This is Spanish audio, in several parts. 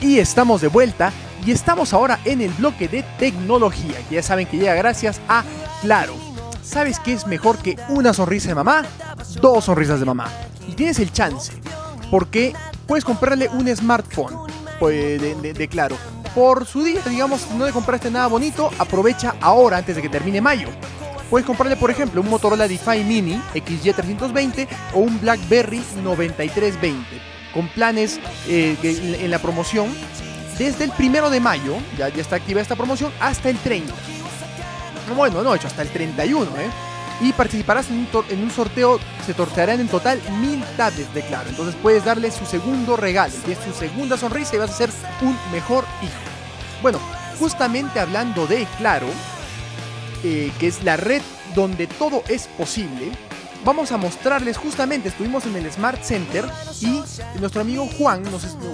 Y estamos de vuelta y estamos ahora en el bloque de tecnología, que ya saben que llega gracias a Claro. ¿Sabes qué es mejor que una sonrisa de mamá? Dos sonrisas de mamá. Y tienes el chance, porque puedes comprarle un smartphone pues, de, Claro. Por su día, digamos, no le compraste nada bonito, aprovecha ahora antes de que termine mayo. Puedes comprarle, por ejemplo, un Motorola DeFi Mini XY320 o un BlackBerry 9320 con planes eh, en la promoción desde el primero de mayo, ya, ya está activa esta promoción, hasta el 30. Bueno, no, hecho hasta el 31, ¿eh? Y participarás en un, sorteo, se sortearán en total mil tablets de Claro. Entonces puedes darle su segundo regalo, que es su segunda sonrisa y vas a ser un mejor hijo. Bueno, justamente hablando de Claro, eh, que es la red donde todo es posible, vamos a mostrarles justamente, estuvimos en el Smart Center y nuestro amigo Juan,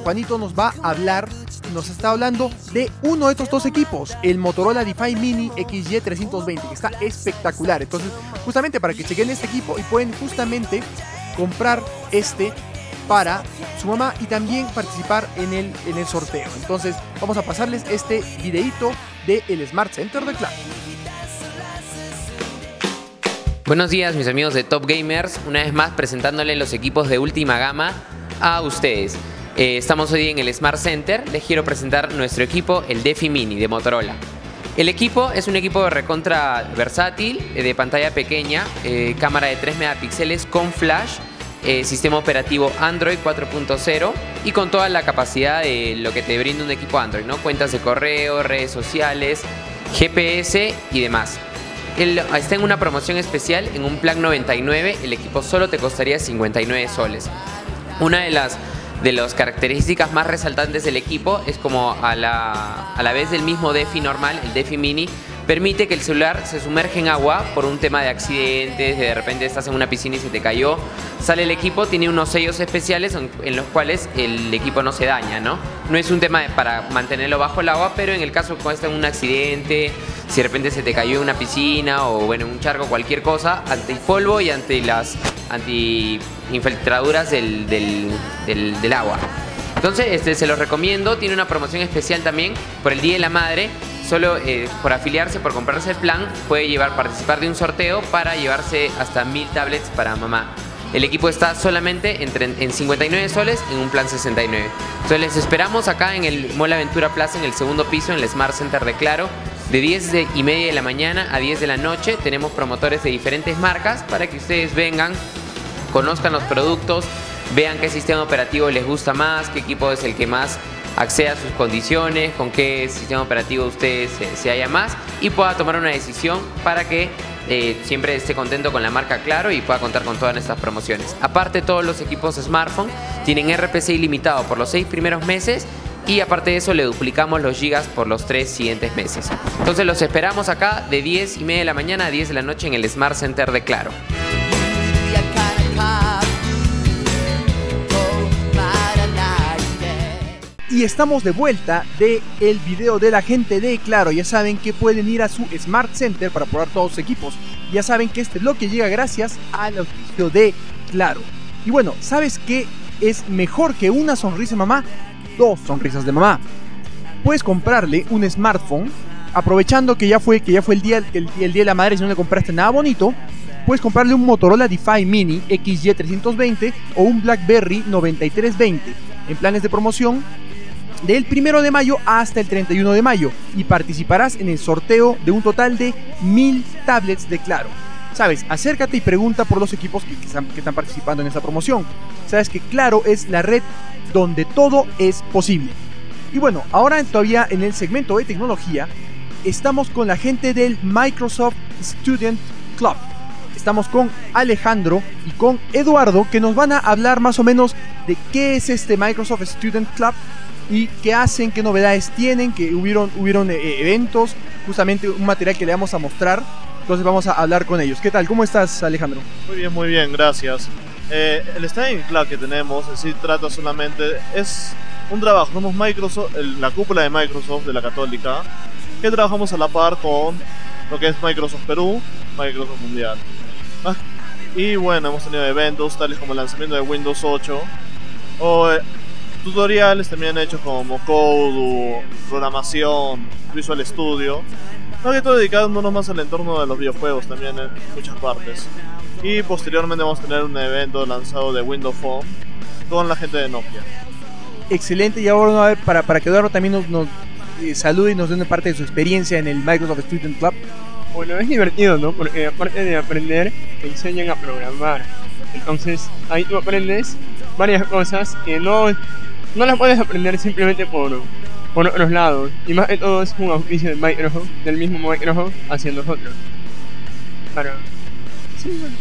Juanito nos va a hablar, nos está hablando de uno de estos dos equipos, el Motorola DeFi Mini XY320, que está espectacular. Entonces, justamente para que chequen este equipo y pueden justamente comprar este para su mamá y también participar en el, en el sorteo. Entonces, vamos a pasarles este videito del el Smart Center de Claro. Buenos días mis amigos de Top Gamers, una vez más presentándole los equipos de última gama a ustedes. Eh, estamos hoy en el Smart Center, les quiero presentar nuestro equipo, el Defi Mini de Motorola. El equipo es un equipo de recontra versátil, eh, de pantalla pequeña, eh, cámara de 3 megapíxeles con flash, sistema operativo Android 4.0 y con toda la capacidad de lo que te brinda un equipo Android, ¿no? Cuentas de correo, redes sociales, GPS y demás está en una promoción especial en un plan 99, el equipo solo te costaría 59 soles. Una de las de las características más resaltantes del equipo es como a la, a la vez del mismo DeFi normal, el DeFi Mini, permite que el celular se sumerge en agua por un tema de accidentes, de repente estás en una piscina y se te cayó. Sale el equipo, tiene unos sellos especiales en, los cuales el equipo no se daña, ¿no? No es un tema para mantenerlo bajo el agua, pero en el caso cuando está en un accidente, si de repente se te cayó en una piscina o bueno, en un charco, cualquier cosa, ante y ante las anti-infiltraduras del, del, agua. Entonces, este, se los recomiendo. Tiene una promoción especial también por el Día de la Madre. Solo eh, por afiliarse, por comprarse el plan, puede llevar, participar de un sorteo para llevarse hasta mil tablets para mamá. El equipo está solamente entre, en 59 soles en un plan 69. Entonces les esperamos acá en el Mall Aventura Plaza, en el segundo piso, en el Smart Center de Claro. De 10 y media de la mañana a 10 de la noche tenemos promotores de diferentes marcas para que ustedes vengan, conozcan los productos, vean qué sistema operativo les gusta más, qué equipo es el que más acceda a sus condiciones, con qué sistema operativo usted se, haya más y pueda tomar una decisión para que eh, siempre esté contento con la marca Claro y pueda contar con todas nuestras promociones. Aparte, todos los equipos smartphone tienen RPC ilimitado por los seis primeros meses y aparte de eso le duplicamos los gigas por los tres siguientes meses. Entonces los esperamos acá de 10 y media de la mañana a 10 de la noche en el Smart Center de Claro. Y estamos de vuelta de el video de la gente de Claro. Ya saben que pueden ir a su Smart Center para probar todos los equipos. Ya saben que este bloque llega gracias al auspicio de Claro. Y bueno, ¿sabes qué es mejor que una sonrisa mamá? Dos sonrisas de mamá. Puedes comprarle un smartphone aprovechando que ya fue que ya fue el día el, día de la madre y no le compraste nada bonito. Puedes comprarle un Motorola DeFi Mini XY320 o un BlackBerry 9320 en planes de promoción del 1 de mayo hasta el 31 de mayo y participarás en el sorteo de un total de mil tablets de Claro. Sabes, acércate y pregunta por los equipos que, están, participando en esta promoción. Sabes que Claro es la red donde todo es posible. Y bueno, ahora todavía en el segmento de tecnología, estamos con la gente del Microsoft Student Club. Estamos con Alejandro y con Eduardo que nos van a hablar más o menos de qué es este Microsoft Student Club y qué hacen, qué novedades tienen, que hubieron, hubieron eh, eventos, justamente un material que le vamos a mostrar. Entonces vamos a hablar con ellos. ¿Qué tal? ¿Cómo estás, Alejandro? Muy bien, muy bien, gracias. Eh, el Studying Club que tenemos, es decir, trata solamente, es un trabajo, somos Microsoft, la cúpula de Microsoft de la Católica, que trabajamos a la par con lo que es Microsoft Perú, Microsoft Mundial. Ah, y bueno, hemos tenido eventos tales como el lanzamiento de Windows 8 o tutoriales también hechos como Code, programación, Visual Studio. Más que todo dedicándonos más al entorno de los videojuegos también en muchas partes. Y posteriormente vamos a tener un evento lanzado de Windows Phone con la gente de Nokia. Excelente, y ahora a ver, para, para que Eduardo también nos, nos eh, salude y nos dé una parte de su experiencia en el Microsoft Student Club. Bueno, es divertido, ¿no? Porque aparte de aprender, te enseñan a programar. Entonces, ahí tú aprendes varias cosas que no, no las puedes aprender simplemente por, por otros lados. Y más que todo es un auspicio de Microsoft, del mismo Microsoft, hacia nosotros. Para... Sí, bueno.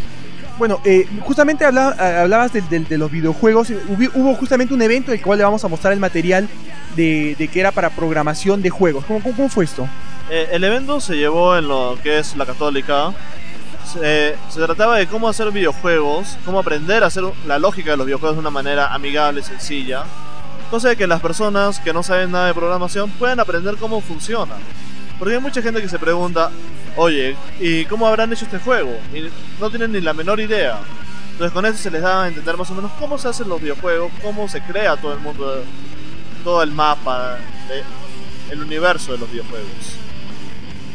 Bueno, eh, justamente eh, hablabas de, los videojuegos. Hubi- Hubo justamente un evento en el cual le vamos a mostrar el material de, de que era para programación de juegos. ¿Cómo, cómo, cómo fue esto? Eh, el evento se llevó en lo que es la católica. Se, se trataba de cómo hacer videojuegos, cómo aprender a hacer la lógica de los videojuegos de una manera amigable, sencilla. Cosa de que las personas que no saben nada de programación puedan aprender cómo funciona. Porque hay mucha gente que se pregunta, oye, ¿y cómo habrán hecho este juego? Y no tienen ni la menor idea. Entonces con eso se les da a entender más o menos cómo se hacen los videojuegos, cómo se crea todo el mundo, todo el mapa, el universo de los videojuegos.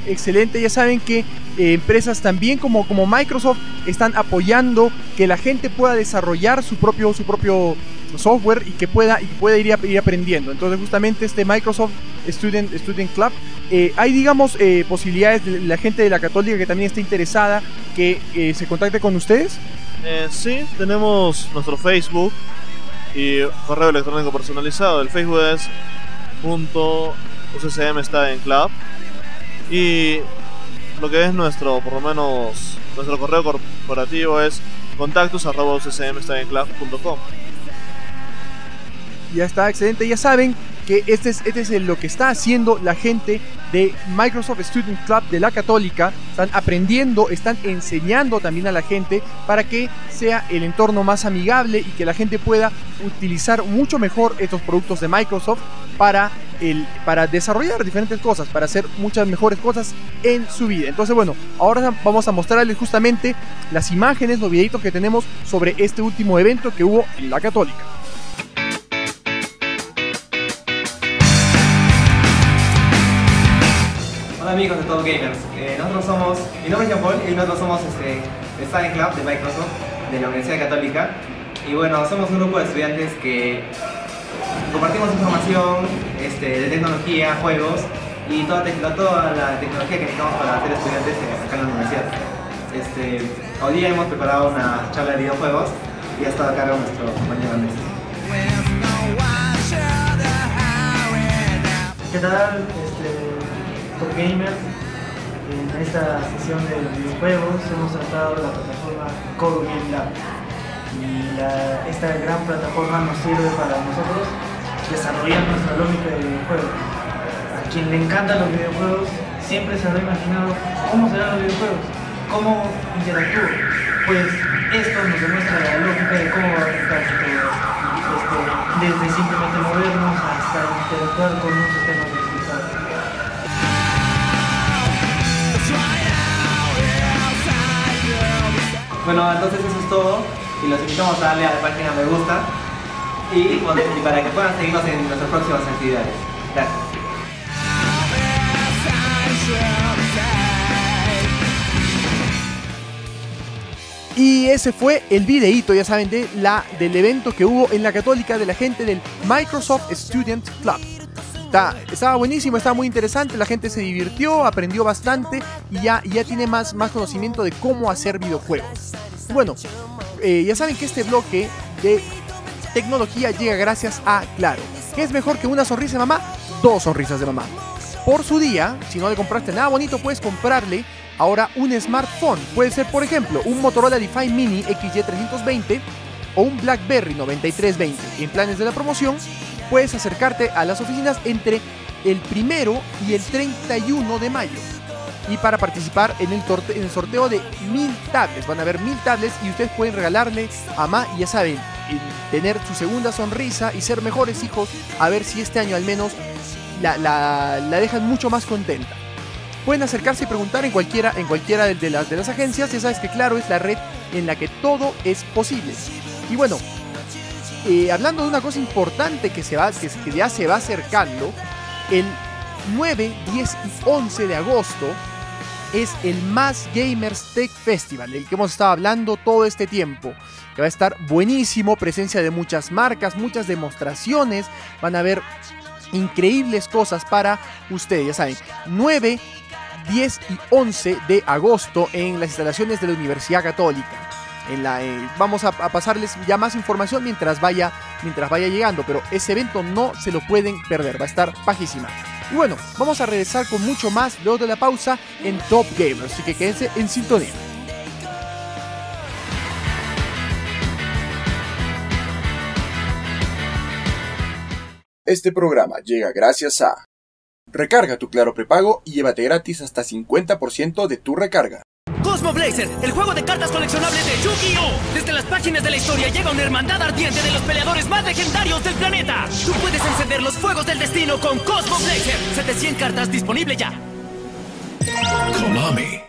Excelente, ya saben que eh, empresas también como, como Microsoft están apoyando que la gente pueda desarrollar su propio, su propio software y que pueda, y pueda ir, aprendiendo. Entonces justamente este Microsoft Student, Student Club, eh, hay digamos eh, posibilidades de la gente de la católica que también esté interesada que eh, se contacte con ustedes. Sí, tenemos nuestro Facebook y correo electrónico personalizado. El Facebook es punto .uccm está en club y lo que es nuestro, por lo menos, nuestro correo corporativo es contactos arroba uccm está en club.com. Ya está, excelente. Ya saben que este es, este es lo que está haciendo la gente de Microsoft Student Club de la Católica. Están aprendiendo, están enseñando también a la gente para que sea el entorno más amigable y que la gente pueda utilizar mucho mejor estos productos de Microsoft para, el, para desarrollar diferentes cosas, para hacer muchas mejores cosas en su vida. Entonces, bueno, ahora vamos a mostrarles justamente las imágenes, los videitos que tenemos sobre este último evento que hubo en la Católica. Amigos de Todo Gamers, Eh, nosotros somos, mi nombre es Jean Paul y nosotros somos este, el Science Club de Microsoft de la Universidad Católica y bueno, somos un grupo de estudiantes que compartimos información este, de tecnología, juegos y toda, toda la tecnología que necesitamos para ser estudiantes en- acá en la universidad. Este, hoy día hemos preparado una charla de videojuegos y ha estado a cargo nuestro compañero Andrés. ¿Qué tal, este, Top Gamer? En esta sesión de videojuegos hemos tratado la plataforma Code Game Lab. Y esta gran plataforma nos sirve para nosotros desarrollar nuestra lógica de videojuegos. A quien le encantan los videojuegos siempre se habrá imaginado cómo serán los videojuegos, cómo interactúo. Pues esto nos demuestra la lógica de cómo va a afectar. Este, desde simplemente movernos hasta interactuar con un sistema de Bueno, entonces eso es todo y los invitamos a darle a la página me gusta y, para que puedan seguirnos en nuestras próximas actividades. Gracias. Y ese fue el videíto, ya saben, de la, del evento que hubo en la Católica de la gente del Microsoft Student Club. Estaba buenísimo, estaba muy interesante, la gente se divirtió, aprendió bastante y ya, ya tiene más, más conocimiento de cómo hacer videojuegos. Bueno, eh, ya saben que este bloque de tecnología llega gracias a Claro. ¿Qué es mejor que una sonrisa de mamá? Dos sonrisas de mamá. Por su día, si no le compraste nada bonito, puedes comprarle ahora un smartphone. Puede ser, por ejemplo, un Motorola Define Mini XY320 o un BlackBerry 9320. En planes de la promoción, puedes acercarte a las oficinas entre el primero y el 31 de mayo. Y para participar en el, sorteo de mil tablets, van a haber mil tablets y ustedes pueden regalarle a Ma, y ya saben, tener su segunda sonrisa y ser mejores hijos, a ver si este año al menos la, la- la dejan mucho más contenta. Pueden acercarse y preguntar en cualquiera, en cualquiera de las, de las agencias. Ya sabes que Claro es la red en la que todo es posible. Y bueno, hablando de una cosa importante que, se va, que ya se va acercando, el 9, 10 y 11 de agosto es el Más Gamers Tech Festival, del que hemos estado hablando todo este tiempo. Que va a estar buenísimo, presencia de muchas marcas, muchas demostraciones, van a haber increíbles cosas para ustedes, ya saben. 9, 10 y 11 de agosto en las instalaciones de la Universidad Católica. En la, eh, vamos a, pasarles ya más información mientras vaya, mientras vaya llegando, pero ese evento no se lo pueden perder, va a estar pajísima. Y bueno, vamos a regresar con mucho más luego de la pausa en Top Gamers, así que quédense en sintonía. Este programa llega gracias a Recarga tu Claro prepago y llévate gratis hasta 50% de tu recarga. Cosmo Blazer, el juego de cartas coleccionables de Yu-Gi-Oh! Desde las páginas de la historia llega una hermandad ardiente de los peleadores más legendarios del planeta. Tú puedes encender los fuegos del destino con Cosmo Blazer. 700 cartas disponible ya. Konami.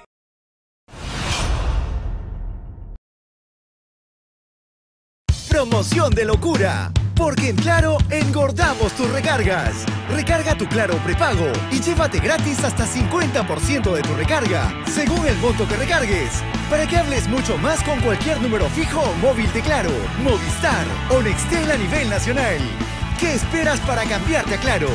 Promoción de locura. Porque en Claro engordamos tus recargas. Recarga tu Claro prepago y llévate gratis hasta 50% de tu recarga, según el monto que recargues. Para que hables mucho más con cualquier número fijo o móvil de Claro, Movistar o Nextel a nivel nacional. ¿Qué esperas para cambiarte a Claro?